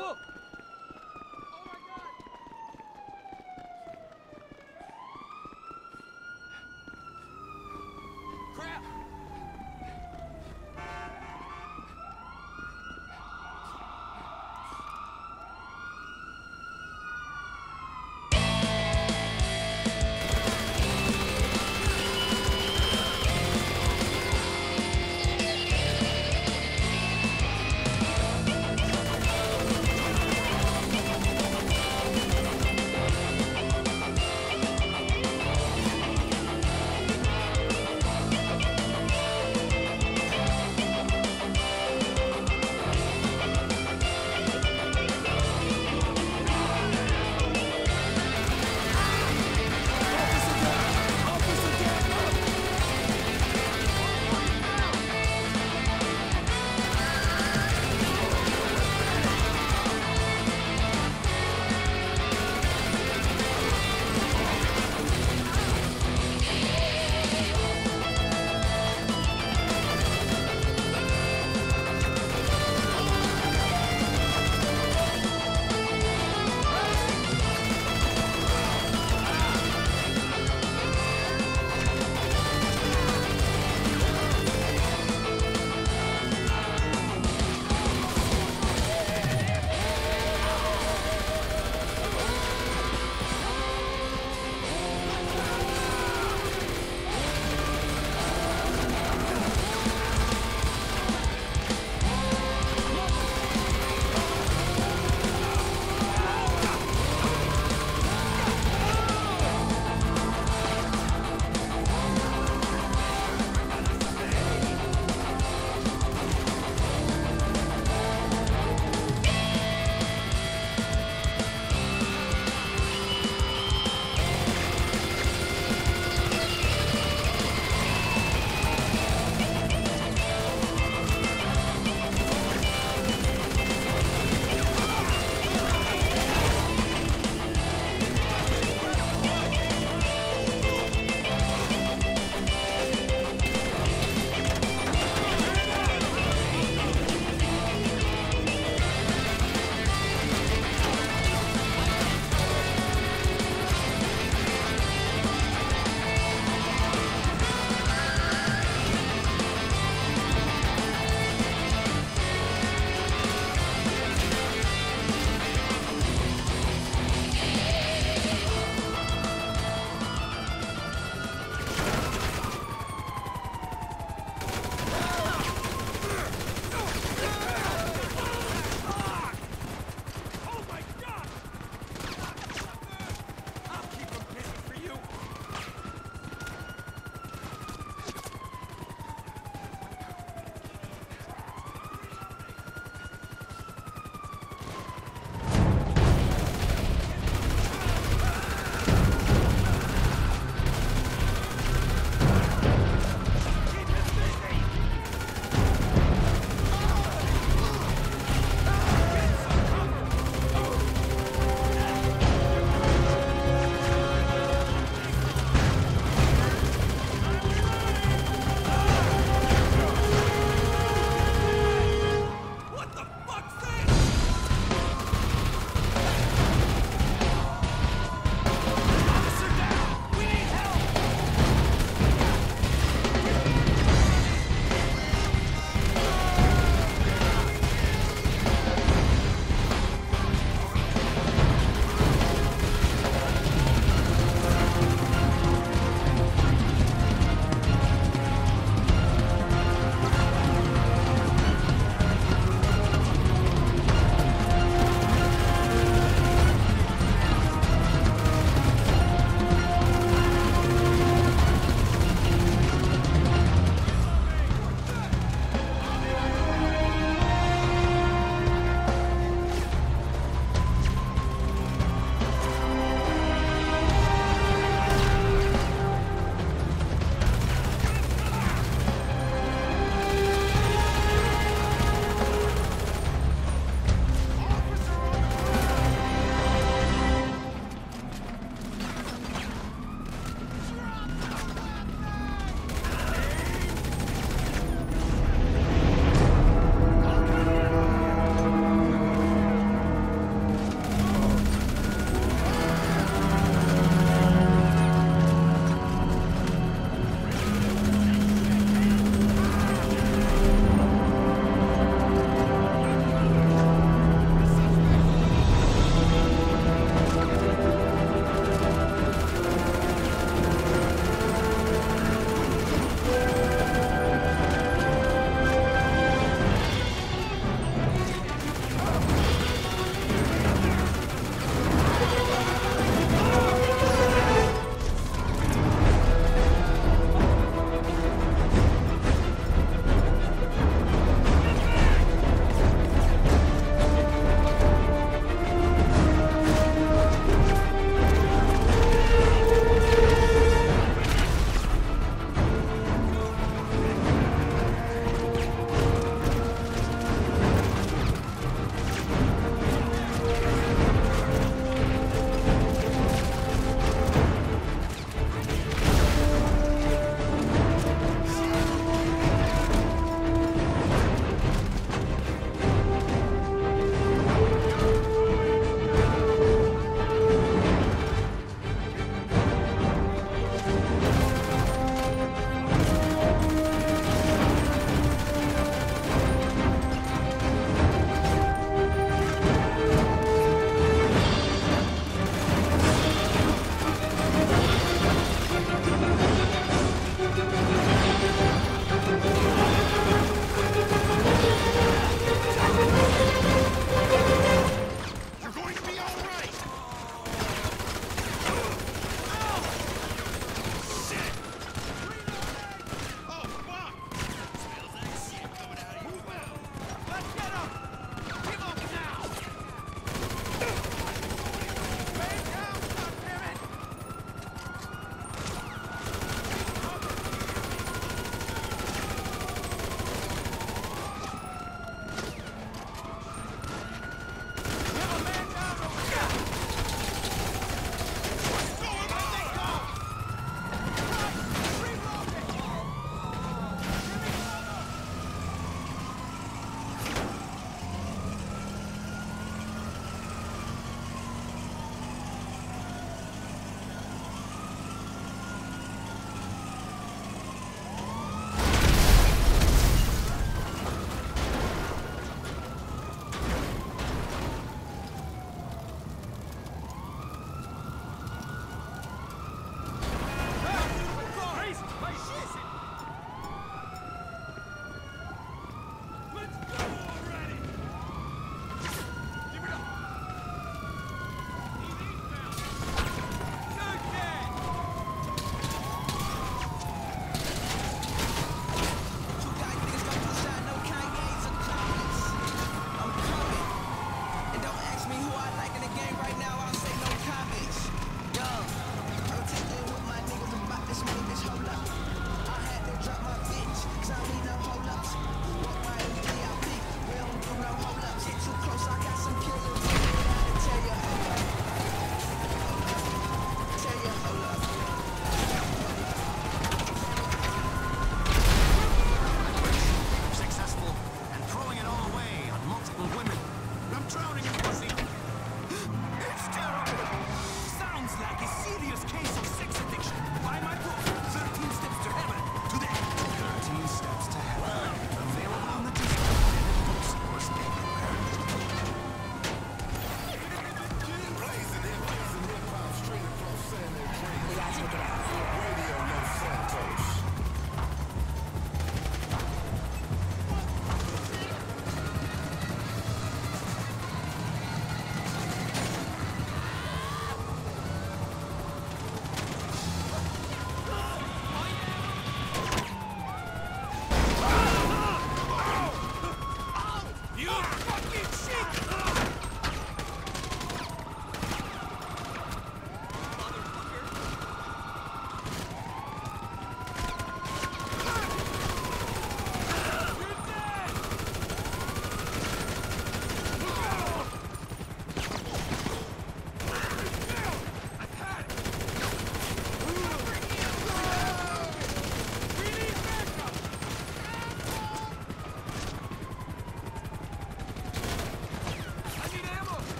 Crap!